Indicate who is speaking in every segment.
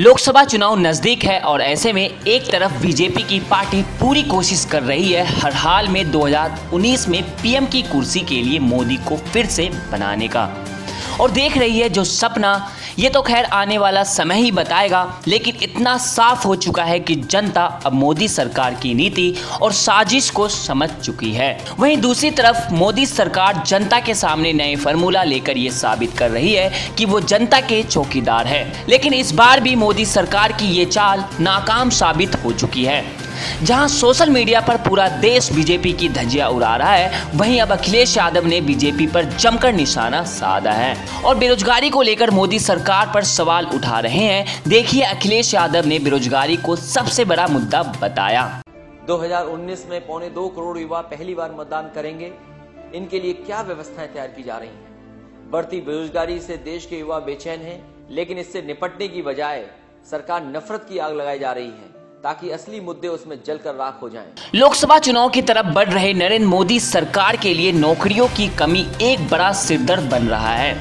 Speaker 1: लोकसभा चुनाव नज़दीक है और ऐसे में एक तरफ़ बीजेपी की पार्टी पूरी कोशिश कर रही है, हर हाल में 2019 में पीएम की कुर्सी के लिए मोदी को फिर से बनाने का। और देख रही है जो सपना ये तो खैर आने वाला समय ही बताएगा, लेकिन इतना साफ़ हो चुका है कि जनता अब मोदी सरकार की नीति और साजिश को समझ चुकी है। वहीं दूसरी तरफ़ मोदी सरकार जनता के सामने नए फार्मूला लेकर ये साबित कर रही है कि वो जनता के चौकीदार है। लेकिन इस बार भी मोदी सरकार की ये चाल नाकाम साबित हो चुकी है। जहाँ सोशल मीडिया पर पूरा देश बीजेपी की धज्जियाँ उड़ा रहा है, वहीं अब अखिलेश यादव ने बीजेपी पर जमकर निशाना साधा है। और बेरोजगारी को लेकर मोदी सरकार पर सवाल उठा रहे हैं। देखिए अखिलेश यादव ने बेरोजगारी को सबसे बड़ा मुद्दा बताया।
Speaker 2: 2019 में पौने दो करोड़ युवा पहली बार मतदान करेंगे। इनके लिए क्या व्यवस्थाएँ तैयार की जा रही हैं? बढ़ती बेरोजगारी से देश के युवा बेचैन हैं, लेकिन इससे निपटने की बजाय सरकार नफरत की आग लगाई जा रही है। ताकि असली मुद्दे उसमें जलकर राख हो जाएँ।
Speaker 1: लोकसभा चुनाव की तरफ़ बढ़ रहे नरेंद्र मोदी सरकार के लिए नौकरियों की कमी एक बड़ा सिरदर्द बन रहा है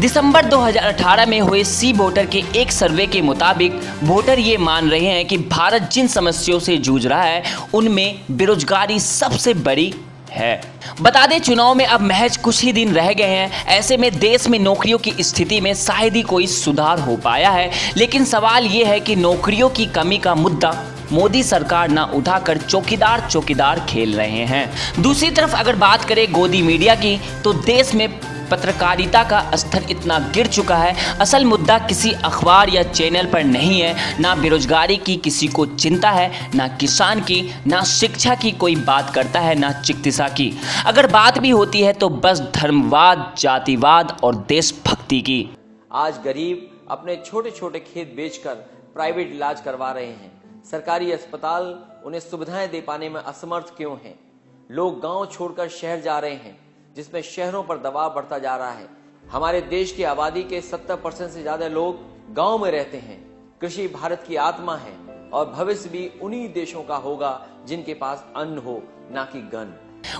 Speaker 1: दिसंबर 2018 में हुए सी वोटर के एक सर्वे के मुताबिक वोटर ये मान रहे हैं कि भारत जिन समस्याओं से जूझ रहा है, उनमें बेरोजगारी सबसे बड़ी है। बता दें, चुनाव में अब महज कुछ ही दिन रह गए हैं। ऐसे में देश में नौकरियों की स्थिति में शायद ही कोई सुधार हो पाया है। लेकिन सवाल ये है कि नौकरियों की कमी का मुद्दा मोदी सरकार ना उठाकर चौकीदार चौकीदार खेल रहे हैं। दूसरी तरफ़ अगर बात करें गोदी मीडिया की तो देश में पत्रकारिता का स्तर इतना गिर चुका है। असल मुद्दा किसी अखबार या चैनल पर नहीं है। ना बेरोजगारी की किसी को चिंता है, ना किसान की, ना शिक्षा की कोई बात करता है, ना चिकित्सा की। अगर बात भी होती है तो बस धर्मवाद, जातिवाद और देशभक्ति की।
Speaker 2: आज गरीब अपने छोटे छोटे खेत बेचकर प्राइवेट इलाज करवा रहे हैं। सरकारी अस्पताल उन्हें सुविधाएँ दे पाने में असमर्थ क्यों हैं? लोग गाँव छोड़कर शहर जा रहे हैं। जिसमें शहरों पर दबाव बढ़ता जा रहा है। हमारे देश की आबादी के 70 परसेंट से ज़्यादा लोग गाँव में रहते हैं। कृषि भारत की आत्मा है और भविष्य भी उन्हीं देशों का होगा जिनके पास अन्न हो, ना कि गन।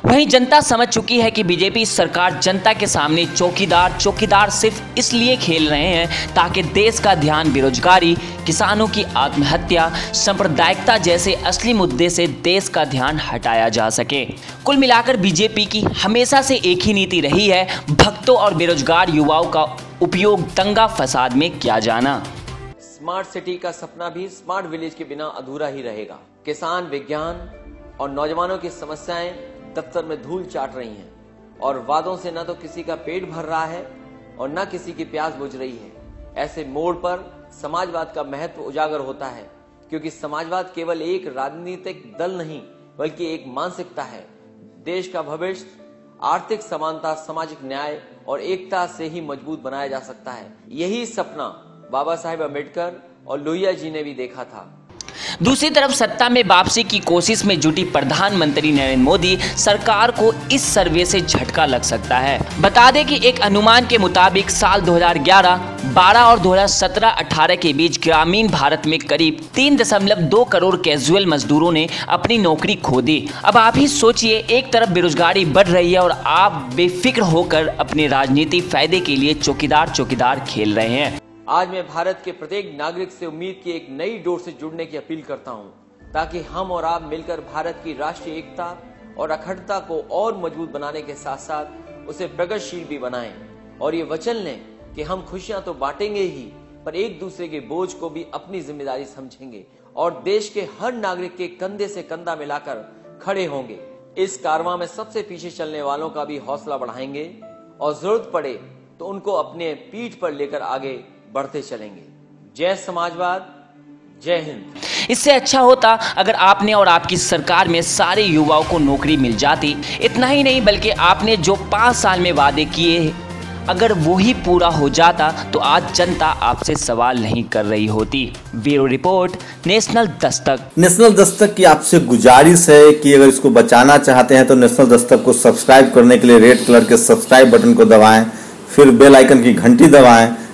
Speaker 1: वहीं जनता समझ चुकी है कि बीजेपी सरकार जनता के सामने चौकीदार चौकीदार सिर्फ़ इसलिए खेल रहे हैं ताकि देश का ध्यान बेरोजगारी, किसानों की आत्महत्या, सांप्रदायिकता जैसे असली मुद्दे से देश का ध्यान हटाया जा सके। कुल मिलाकर बीजेपी की हमेशा से एक ही नीति रही है, भक्तों और बेरोजगार युवाओं का उपयोग दंगा फसाद में किया जाना।
Speaker 2: स्मार्ट सिटी का सपना भी स्मार्ट विलेज के बिना अधूरा ही रहेगा। किसान, विज्ञान और नौजवानों की समस्याएँ दफ्तर में धूल चाट रही हैं और वादों से न तो किसी का पेट भर रहा है और न किसी की प्यास बुझ रही है। ऐसे मोड़ पर समाजवाद का महत्व उजागर होता है, क्योंकि समाजवाद केवल एक राजनीतिक दल नहीं, बल्कि एक मानसिकता है। देश का भविष्य आर्थिक समानता, सामाजिक न्याय और एकता से ही मज़बूत बनाया जा सकता है। यही सपना बाबा साहेब अंबेडकर और लोहिया जी ने भी देखा था।
Speaker 1: दूसरी तरफ़ सत्ता में वापसी की कोशिश में जुटी प्रधानमंत्री नरेंद्र मोदी सरकार को इस सर्वे से झटका लग सकता है। बता दें कि एक अनुमान के मुताबिक साल 2011, 12 और 2017-18 के बीच ग्रामीण भारत में करीब 3.2 करोड़ कैजुअल मजदूरों ने अपनी नौकरी खो दी। अब आप ही सोचिए एक तरफ़ बेरोजगारी बढ़ रही है और आप बेफिक्र होकर अपने राजनीति फ़ायदे के लिए चौकीदार चौकीदार खेल रहे हैं।
Speaker 2: आज मैं भारत के प्रत्येक नागरिक से उम्मीद की एक नई डोर से जुड़ने की अपील करता हूँ, ताकि हम और आप मिलकर भारत की राष्ट्रीय एकता और अखंडता को और मज़बूत बनाने के साथ साथ उसे प्रगतिशील भी बनाएँ। और ये वचन लें कि हम खुशियाँ तो बांटेंगे ही, पर एक दूसरे के बोझ को भी अपनी ज़िम्मेदारी समझेंगे और देश के हर नागरिक के कंधे से कंधा मिलाकर खड़े होंगे। इस कारवा में सबसे पीछे चलने वालों का भी हौसला बढ़ाएँगे और ज़रूरत पड़े तो उनको अपने पीठ पर लेकर आगे बढ़ते चलेंगे। जय समाजवाद जय हिंद।
Speaker 1: इससे अच्छा होता अगर आपने और आपकी सरकार में सारे युवाओं को नौकरी मिल जाती। इतना ही नहीं बल्कि आपने जो पाँच साल में वादे किए अगर वो ही पूरा हो जाता तो आज जनता आपसे सवाल नहीं कर रही होती। Bureau report national Dastak.
Speaker 3: National Dastak की आपसे गुजारिश है कि अगर इसको बचाना चाहते हैं तो नेशनल दस्तक को सब्सक्राइब करने के लिए रेड कलर के सब्सक्राइब बटन को दबाएँ फिर बेल आइकन की घंटी दबाएँ